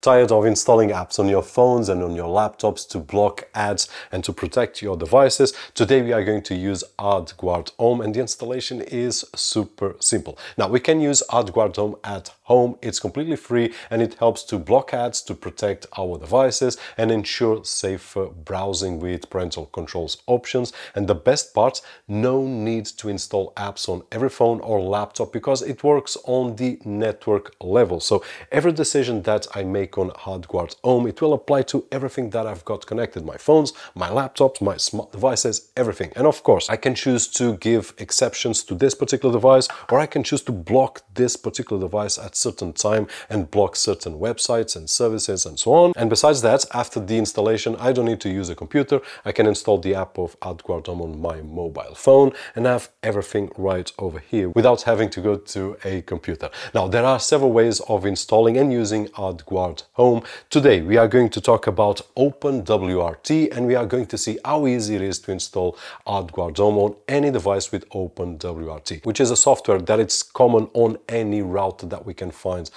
Tired of installing apps on your phones and on your laptops to block ads and to protect your devices? Today we are going to use AdGuard Home and the installation is super simple. Now we can use AdGuard Home at home, it's completely free and it helps to block ads, to protect our devices and ensure safer browsing with parental controls options. And the best part, no need to install apps on every phone or laptop because it works on the network level. So every decision that I make on AdGuard Home. It will apply to everything that I've got connected, my phones, my laptops, my smart devices, everything. And of course, I can choose to give exceptions to this particular device, or I can choose to block this particular device at certain time and block certain websites and services and so on. And besides that, after the installation, I don't need to use a computer. I can install the app of AdGuard Home on my mobile phone and have everything right over here without having to go to a computer. Now, there are several ways of installing and using AdGuard home. Today we are going to talk about OpenWRT and we are going to see how easy it is to install AdGuard Home on any device with OpenWRT, which is a software that is common on any router that we can find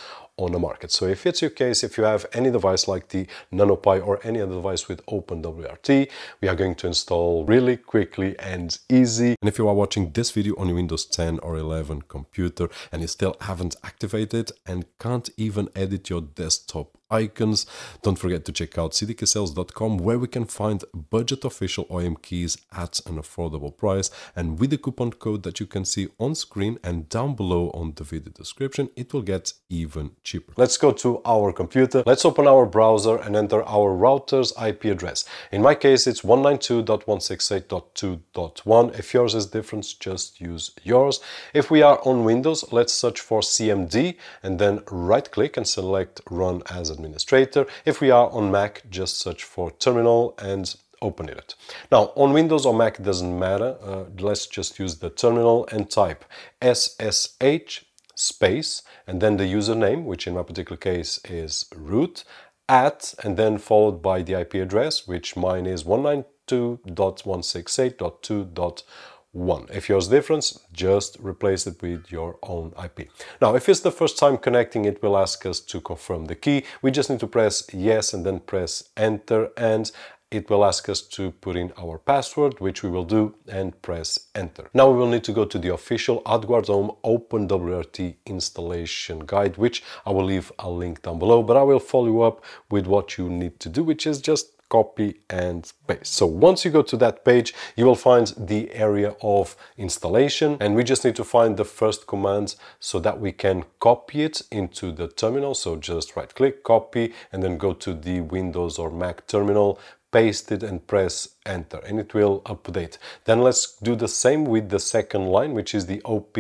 on the market. So if it's your case, if you have any device like the NanoPi or any other device with OpenWRT, we are going to install really quickly and easy. And if you are watching this video on your Windows 10 or 11 computer and you still haven't activated and can't even edit your desktop icons. Don't forget to check out cdkeysales.com where we can find budget official OEM keys at an affordable price and with the coupon code that you can see on screen and down below on the video description it will get even cheaper. Let's go to our computer. Let's open our browser and enter our router's IP address. In my case it's 192.168.2.1. If yours is different just use yours. If we are on Windows let's search for CMD and then right click and select run as a administrator. If we are on Mac, just search for terminal and open it. Now, on Windows or Mac, it doesn't matter. Uh, let's just use the terminal and type SSH space and then the username, which in my particular case is root, at, and then followed by the IP address, which mine is 192.168.2.1. 1. If yours different, just replace it with your own IP. Now, if it's the first time connecting, it will ask us to confirm the key. We just need to press yes and then press enter and it will ask us to put in our password, which we will do, and press enter. Now we will need to go to the official AdGuard Home OpenWRT installation guide, which I will leave a link down below, but I will follow up with what you need to do, which is just copy and paste. So once you go to that page, you will find the area of installation and we just need to find the first command so that we can copy it into the terminal. So just right click, copy, and then go to the Windows or Mac terminal, paste it and press enter and it will update. Then let's do the same with the second line, which is the OP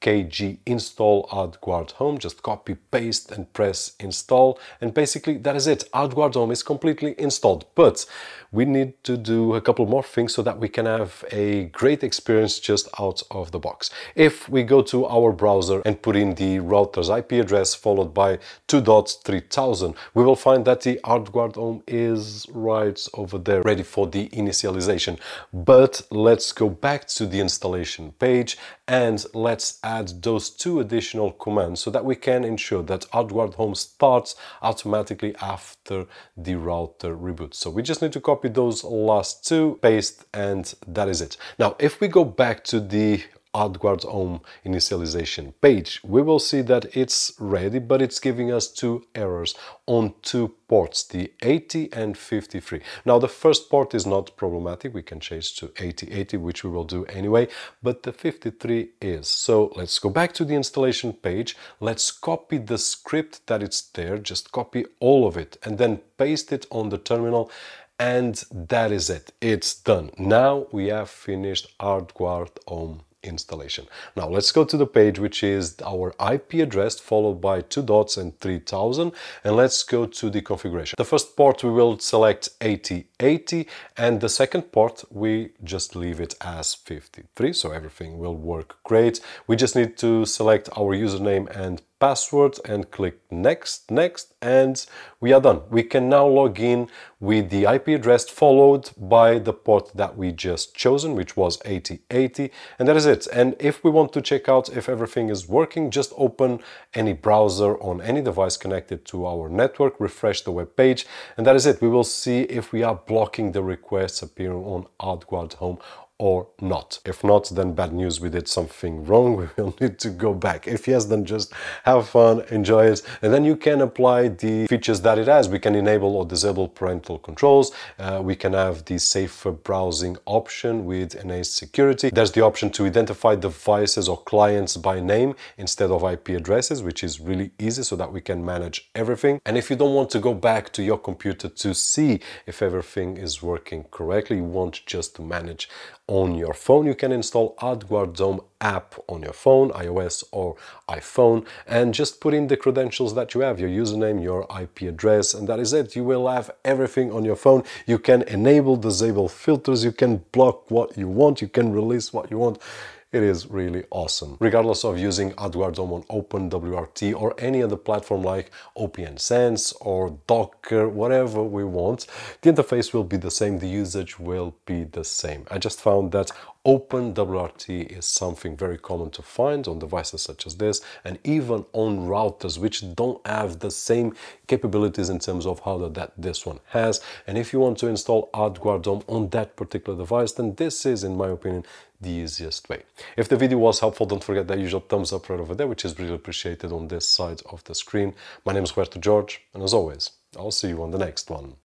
kg install AdGuard Home. Just copy, paste and press install. And basically that is it. AdGuard Home is completely installed, but we need to do a couple more things so that we can have a great experience just out of the box. If we go to our browser and put in the router's IP address followed by 2.3000, we will find that the AdGuard Home is right over there, ready for the initialization. But let's go back to the installation page and let's add those two additional commands so that we can ensure that AdGuard Home starts automatically after the router reboots. So we just need to copy those last two, paste, and that is it. Now, if we go back to the AdGuard Home initialization page, we will see that it's ready, but it's giving us two errors on two ports, the 80 and 53. Now, the first port is not problematic. We can change to 8080, which we will do anyway, but the 53 is. So let's go back to the installation page. Let's copy the script that it's there, just copy all of it and then paste it on the terminal and that is it. It's done. Now we have finished AdGuard Home installation. Now let's go to the page which is our IP address followed by two dots and 3000 and let's go to the configuration. The first port we will select 8080 and the second port we just leave it as 53 so everything will work great. We just need to select our username and password and click next, next, and we are done. We can now log in with the IP address followed by the port that we just chosen, which was 8080, and that is it. And if we want to check out if everything is working, just open any browser on any device connected to our network, refresh the web page, and that is it. We will see if we are blocking the requests appearing on AdGuard Home or not. If not, then bad news, we did something wrong, we will need to go back. If yes, then just have fun, enjoy it, and then you can apply the features that it has. We can enable or disable parental controls, uh, we can have the safer browsing option with enhanced security. There's the option to identify devices or clients by name instead of IP addresses, which is really easy so that we can manage everything. And if you don't want to go back to your computer to see if everything is working correctly, you want just to manage on your phone, you can install AdGuard Home app on your phone, iOS or iPhone, and just put in the credentials that you have, your username, your IP address, and that is it. You will have everything on your phone. You can enable, disable filters, you can block what you want, you can release what you want. It is really awesome. Regardless of using AdGuard on OpenWRT or any other platform like OPNsense or Docker, whatever we want, the interface will be the same, the usage will be the same. I just found that OpenWRT is something very common to find on devices such as this and even on routers which don't have the same capabilities in terms of hardware that this one has. And if you want to install AdGuard on that particular device, then this is, in my opinion, the easiest way. If the video was helpful, don't forget that usual thumbs up right over there, which is really appreciated on this side of the screen. My name is Roberto Jorge, and as always, I'll see you on the next one.